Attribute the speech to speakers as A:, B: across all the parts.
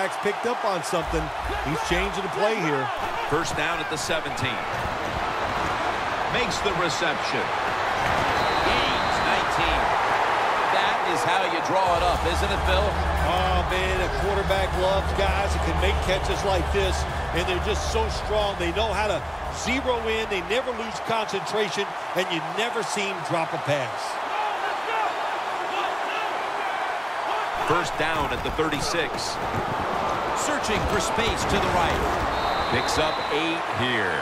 A: quarterback's picked up on something. He's changing the play here.
B: First down at the 17. Makes the reception. Gains 19. That is how you draw it up, isn't it, Phil?
A: Oh, man, a quarterback loves guys that can make catches like this, and they're just so strong. They know how to zero in. They never lose concentration, and you never see him drop a pass.
B: First down at the 36. Searching for space to the right. Picks up eight here.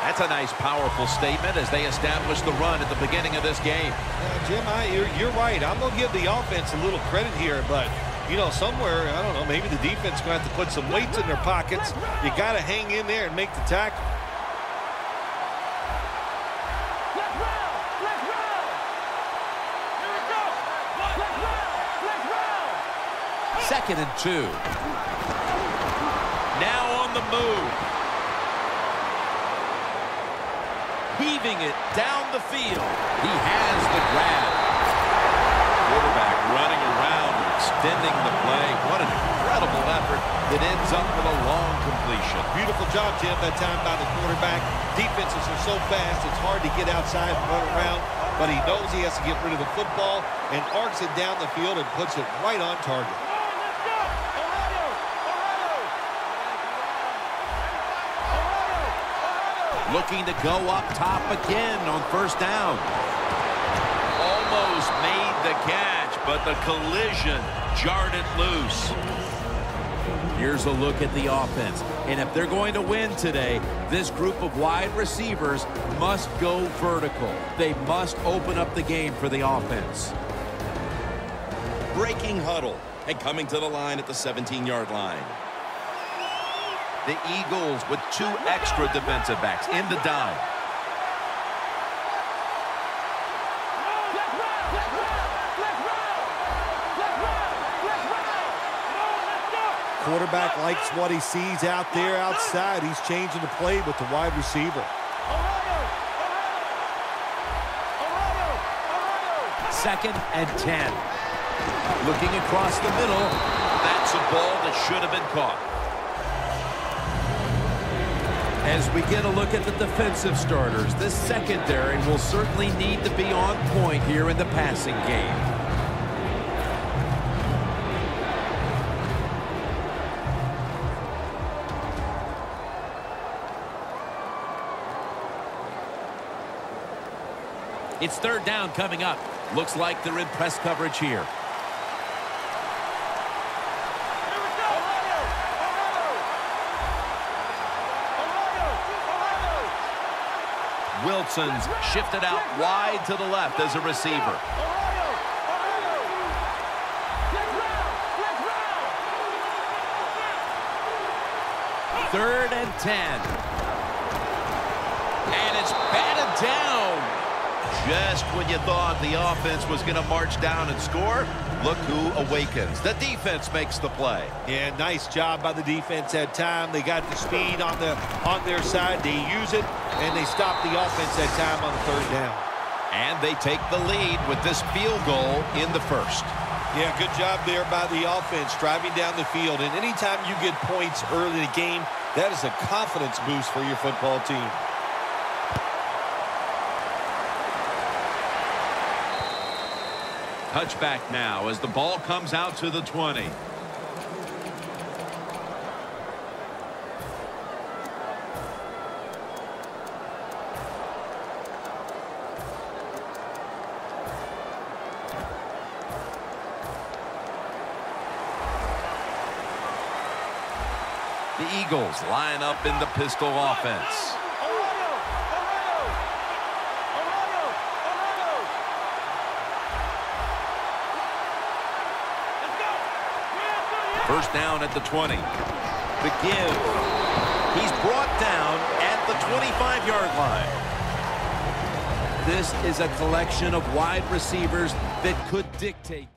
B: That's a nice, powerful statement as they establish the run at the beginning of this game.
A: Uh, Jim, I, you're, you're right. I'm going to give the offense a little credit here, but, you know, somewhere, I don't know, maybe the defense going to have to put some weights in their pockets. You got to hang in there and make the tackle.
B: Second and two. Move. Heaving it down the field. He has the grab. Quarterback running around, extending the play. What an incredible effort that ends up with a long completion.
A: Beautiful job, Jim, that time by the quarterback. Defenses are so fast, it's hard to get outside and run around, but he knows he has to get rid of the football and arcs it down the field and puts it right on target.
B: Looking to go up top again on first down. Almost made the catch, but the collision jarred it loose. Here's a look at the offense. And if they're going to win today, this group of wide receivers must go vertical. They must open up the game for the offense. Breaking huddle and coming to the line at the 17-yard line. The Eagles with two extra defensive backs in the dime.
A: Quarterback likes what he sees out there outside. He's changing the play with the wide receiver.
B: Second and 10. Looking across the middle. That's a ball that should have been caught. As we get a look at the defensive starters, the secondary will certainly need to be on point here in the passing game. It's third down coming up. Looks like they're in press coverage here. Wilson's shifted out wide to the left as a receiver. Third and 10. And it's batted down. Just when you thought the offense was going to march down and score, look who awakens. The defense makes the play.
A: Yeah, nice job by the defense that time. They got the speed on the on their side. They use it, and they stop the offense at time on the third down.
B: And they take the lead with this field goal in the first.
A: Yeah, good job there by the offense, driving down the field. And anytime you get points early in the game, that is a confidence boost for your football team.
B: Touchback now as the ball comes out to the 20. The Eagles line up in the pistol offense. First down at the 20. The give. He's brought down at the 25-yard line. This is a collection of wide receivers that could dictate.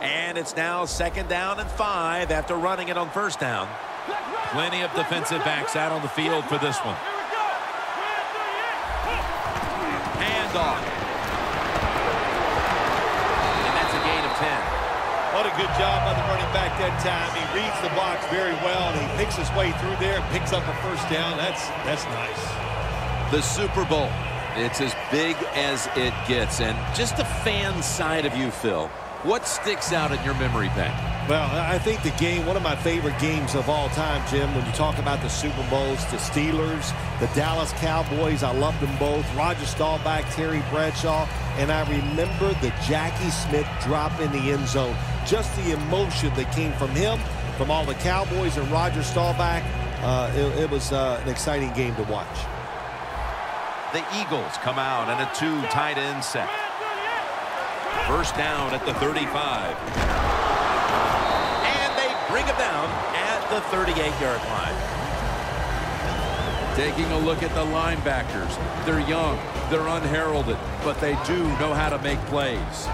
B: And it's now second down and five after running it on first down. Plenty of defensive backs out on the field for this one. Handoff. And that's a gain of 10.
A: What a good job by the running back that time. He reads the box very well, and he picks his way through there and picks up a first down. That's, that's nice.
B: The Super Bowl. It's as big as it gets. And just the fan side of you, Phil, what sticks out in your memory bank?
A: Well, I think the game, one of my favorite games of all time, Jim, when you talk about the Super Bowls, the Steelers, the Dallas Cowboys, I loved them both. Roger Staubach, Terry Bradshaw, and I remember the Jackie Smith drop in the end zone. Just the emotion that came from him, from all the Cowboys and Roger Staubach, uh, it, it, was uh, an exciting game to watch.
B: The Eagles come out in a two tight end set. First down at the 35. And they bring him down at the 38-yard line. Taking a look at the linebackers. They're young, they're unheralded, but they do know how to make plays.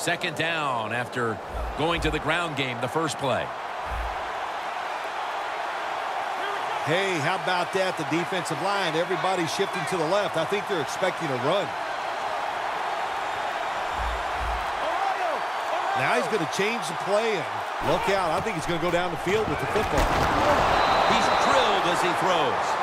B: Second down after going to the ground game the first play.
A: Hey, how about that? The defensive line, everybody shifting to the left. I think they're expecting a run. Now he's going to change the play and look out. I think he's going to go down the field with the football.
B: He's drilled as he throws.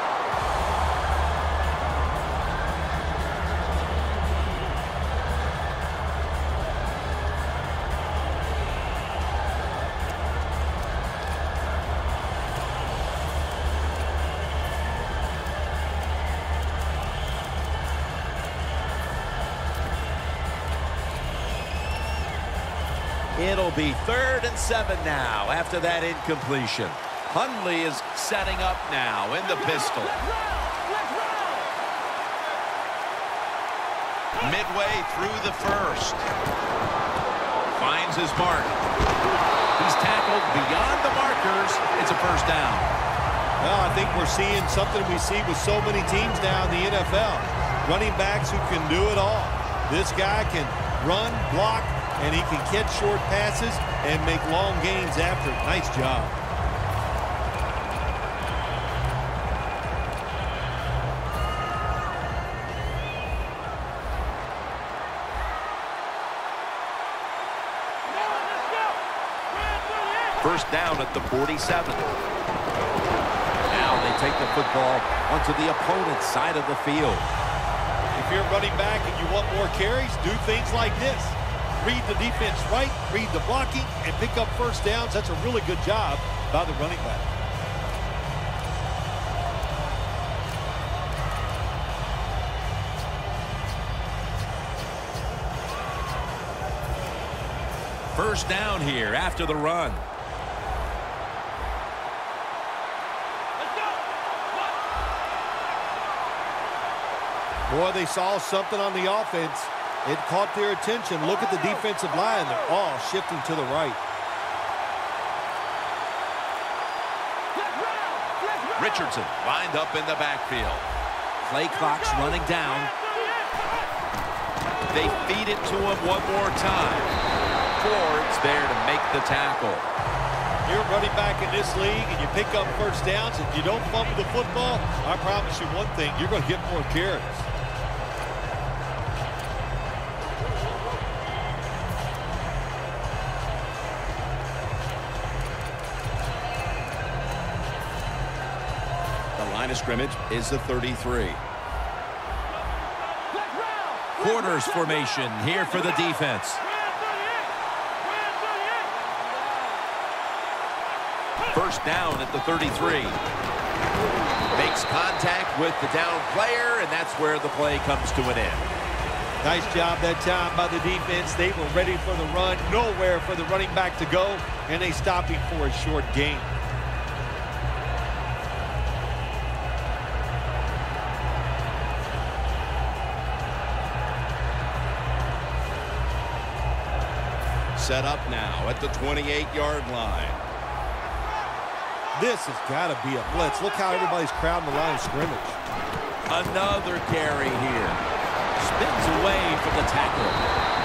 B: It'll be third and seven now after that incompletion. Hundley is setting up now in the pistol. Midway through the first. Finds his mark. He's tackled beyond the markers. It's a first down.
A: Well, I think we're seeing something we see with so many teams now in the NFL. Running backs who can do it all. This guy can run, block, and he can catch short passes and make long gains after. Nice job.
B: First down at the 47. Now they take the football onto the opponent's side of the field.
A: If you're running back and you want more carries, do things like this read the defense right, read the blocking, and pick up first downs. That's a really good job by the running back.
B: First down here after the run.
A: Boy, they saw something on the offense. It caught their attention. Look at the defensive line. They're all shifting to the right.
B: Richardson lined up in the backfield. Play clock's running down. They feed it to him one more time. Ford's there to make the tackle.
A: You're running back in this league and you pick up first downs. If you don't fumble the football, I promise you one thing, you're going to get more carries.
B: Scrimmage is the 33. Quarters formation here for the defense. First down at the 33. Makes contact with the down player, and that's where the play comes to an end.
A: Nice job that time by the defense. They were ready for the run. Nowhere for the running back to go, and they stopped him for a short gain.
B: Set up now at the 28-yard line.
A: This has got to be a blitz. Look how everybody's crowding the line of scrimmage.
B: Another carry here. Spins away from the tackle.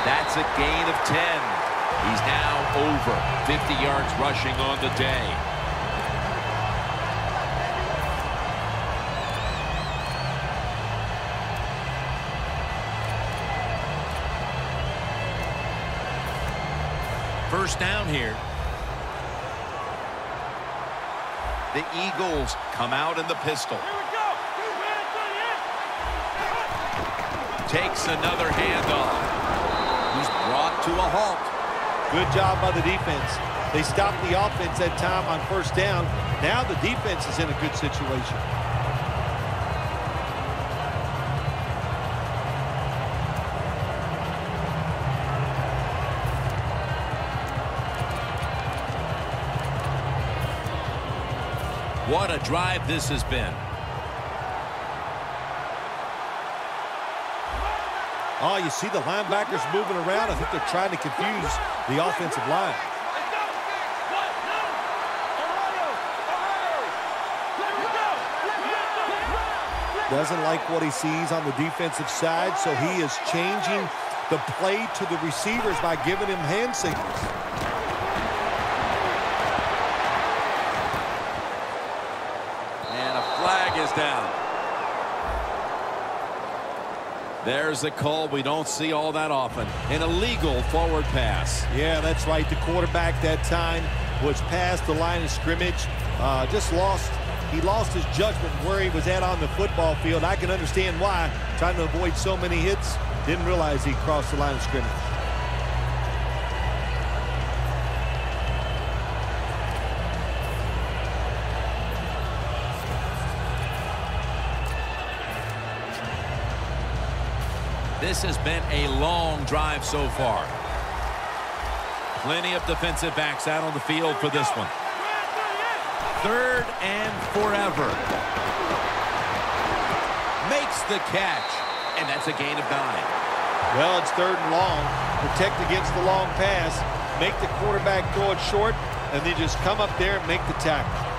B: That's a gain of 10. He's now over 50 yards rushing on the day. First down here. The Eagles come out in the pistol. Takes another handoff. He's brought to a halt.
A: Good job by the defense. They stopped the offense that time on first down. Now the defense is in a good situation.
B: What a drive this has been.
A: Oh, you see the linebackers moving around. I think they're trying to confuse the offensive line. Doesn't like what he sees on the defensive side, so he is changing the play to the receivers by giving him hand signals.
B: There's a call we don't see all that often. An illegal forward pass.
A: Yeah, that's right. The quarterback that time was past the line of scrimmage. Uh, just lost. He lost his judgment where he was at on the football field. I can understand why. Trying to avoid so many hits. Didn't realize he crossed the line of scrimmage.
B: This has been a long drive so far. Plenty of defensive backs out on the field for this one. Third and forever. Makes the catch. And that's a gain of nine.
A: Well, it's third and long. Protect against the long pass. Make the quarterback throw it short, and then just come up there and make the tackle.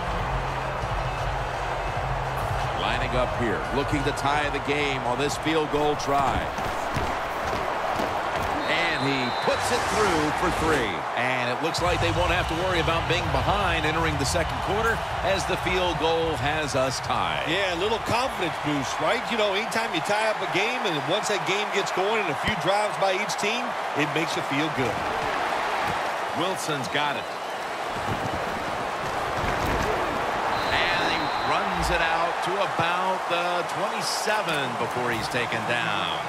B: Lining up here, looking to tie the game on this field goal try. And he puts it through for three. And it looks like they won't have to worry about being behind entering the second quarter as the field goal has us tied.
A: Yeah, a little confidence boost, right? You know, anytime you tie up a game and once that game gets going and a few drives by each team, it makes you feel good.
B: Wilson's got it. And he runs it out to about the 27 before he's taken down.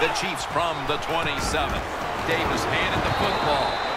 B: The Chiefs from the 27. Davis handed the football.